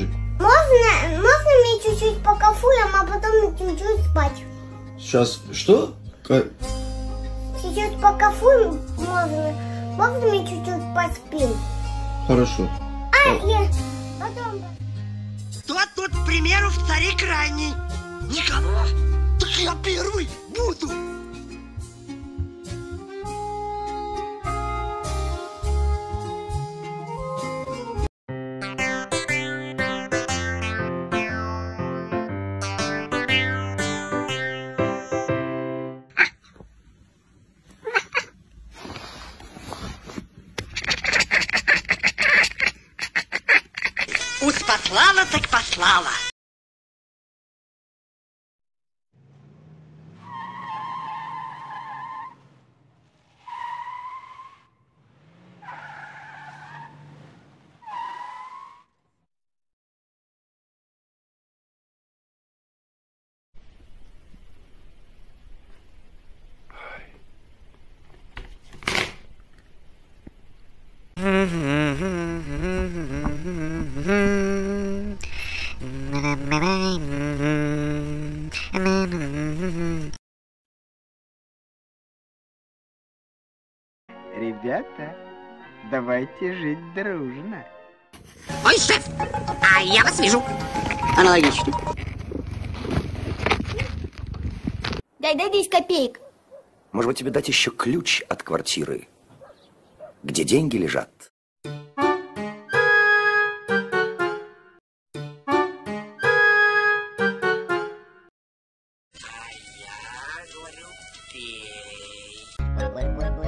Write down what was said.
Можно, можно мне чуть-чуть покафуем, а потом чуть-чуть спать? Сейчас, что? Чуть-чуть покафуем можно. Можно мне чуть-чуть поспим? Хорошо. А, я потом... Кто тут, к примеру, в царе крайний? Никого. Так я первый буду. Уж послала, так послала. Ребята, давайте жить дружно. Ой, шеф, а я вас вижу. Аналогично. Дай, дай 10 копеек. Может быть, тебе дать еще ключ от квартиры, где деньги лежат? bye